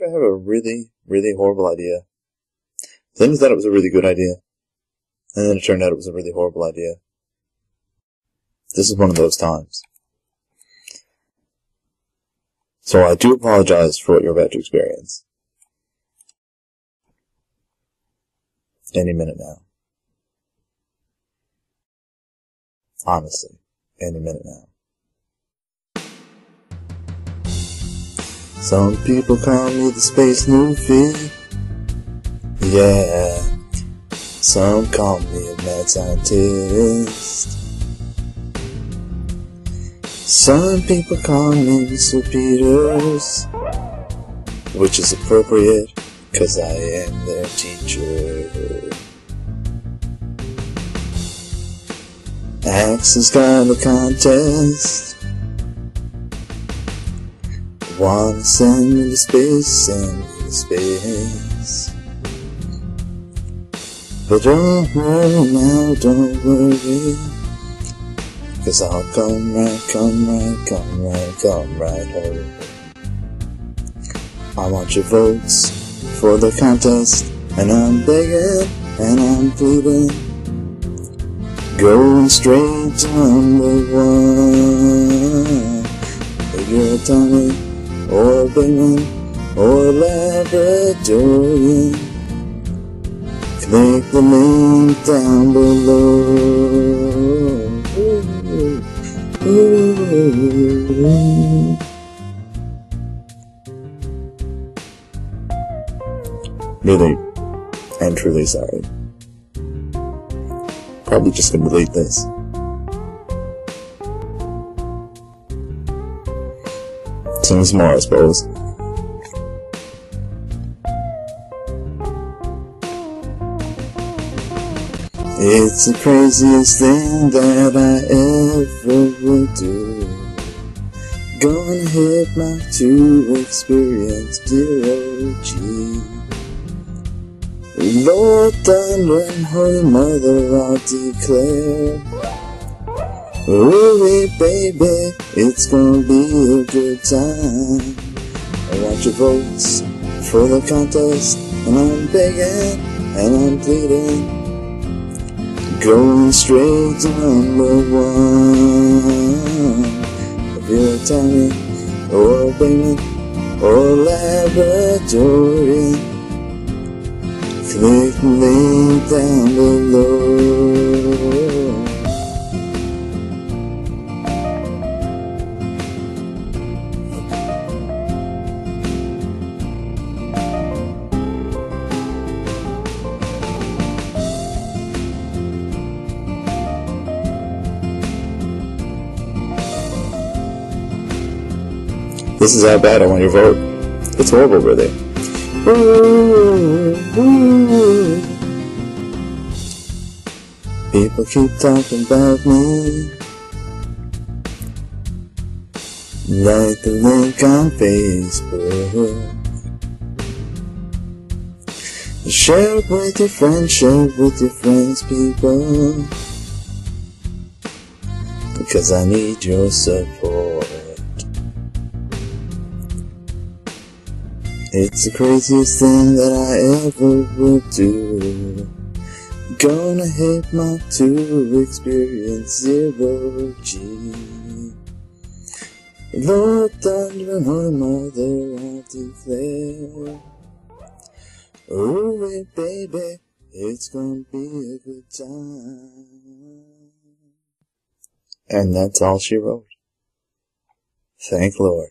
ever have a really, really horrible idea? Then thought it was a really good idea. And then it turned out it was a really horrible idea. This is one of those times. So I do apologize for what you're about to experience. Any minute now. Honestly, any minute now. Some people call me the Space Newfie. Yeah. Some call me a mad scientist. Some people call me Mr. Peters, which is appropriate, cause I am their teacher. Axe's got a contest. Wanna send me to space, send me to space. But don't worry now, don't worry. Cause I'll come right, come right, come right, come right home. I want your votes for the contest, and I'm begging, and I'm pleading. Going straight to number one. If you're a townie, bayman, or a Labradorian, click the link down below. Really, I'm truly sorry. Probably just gonna delete this. I suppose. It's the craziest thing that I ever would do. Gonna hit mach two experience zero G. Lord Thunder and Holy Mother, I'll declare. Hurry, baby, it's gonna be a good time. I want your votes for the contest, and I'm begging, and I'm pleading. Going straight to number one. If you're townie, or bayman, or a Labradorian, click link down below. This is how bad I want your vote. It's horrible, really. People keep talking about me. Like the link on Facebook. Share it with your friends, share it with your friends, people. Because I need your support. It's the craziest thing that I ever would do. Gonna hit mach two experience zero G. Lord Thunder and Holy Mother, I declare. Oh, wait, baby, it's gonna be a good time. And that's all she wrote. Thank Lord.